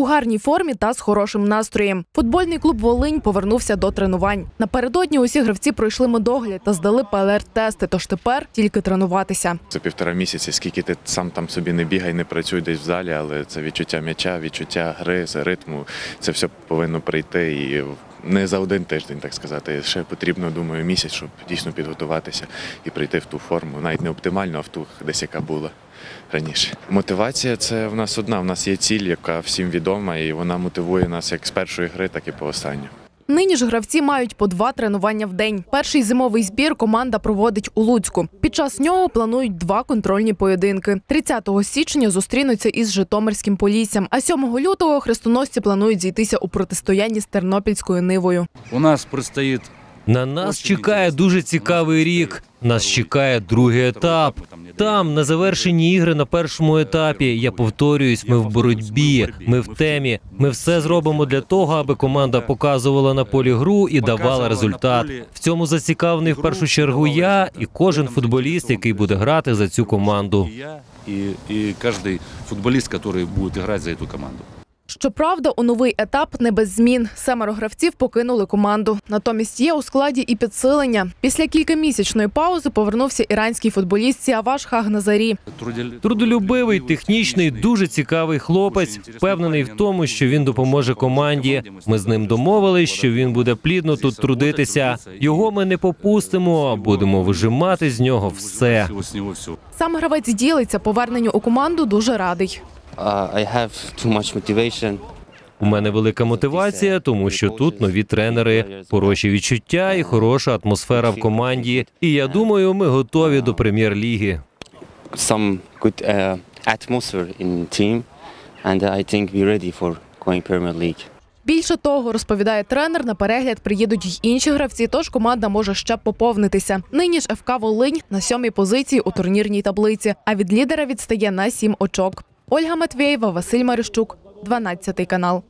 у гарній формі та з хорошим настроєм. Футбольний клуб Волинь повернувся до тренувань. Напередодні усі гравці пройшли медогляд та здали ПЛР-тести, тож тепер тільки тренуватися. Це півтора місяці, скільки ти сам там собі не бігай, не працюй десь в залі, але це відчуття м'яча, відчуття гри, ритму. Це все повинно прийти і не за один тиждень, так сказати. Ще потрібно, думаю, місяць, щоб дійсно підготуватися і прийти в ту форму, навіть не оптимально, а в ту десь яка була раніше. Мотивація це в нас одна. В нас є ціль, яка всім відома, і вона мотивує нас як з першої гри, так і по останню. Нині ж гравці мають по два тренування в день. Перший зимовий збір команда проводить у Луцьку. Під час нього планують два контрольні поєдинки. 30 січня зустрінуться із Житомирським поліссям. А 7 лютого хрестоносці планують зійтися у протистоянні з Тернопільською нивою. У нас предстоит На нас чекає дуже цікавий рік. Нас чекає другий етап. Там на завершенні ігри на першому етапі. Я повторююсь, ми в боротьбі, ми в темі. Ми все зробимо для того, аби команда показувала на полі гру і давала результат. В цьому зацікавлений в першу чергу я і кожен футболіст, який буде грати за цю команду. и я, и, и каждый футболист, который будет играть за эту команду. Щоправда, у новий етап не без змін. Семеро гравців покинули команду. Натомість є у складі і підсилення. Після кількамісячної паузи повернувся іранський футболіст Сіаваш Хагназарі. Трудолюбивий, технічний, дуже цікавий хлопець. Впевнений в тому, що він допоможе команді. Ми з ним домовились, що він буде плідно тут трудитися. Його ми не попустимо, будемо вижимати з нього все. Сам гравець ділиться поверненню у команду дуже радий. Uh, I have too much motivation. У мене велика мотивація, тому що тут нові тренери, хороші відчуття і хороша атмосфера в команді. І я думаю, ми готові до прем'єр-ліги. Some good uh, atmosphere in team, and I think we're ready for going Premier League. Більше того, розповідає тренер, на перегляд приїдуть й інші гравці, тож команда може ще поповнитися. Нині ж ФК Волинь на сьомій позиції у турнірній таблиці, а від лідера відстає на сім очок. Ольга Матвєєва, Василь Марищук, 12 канал.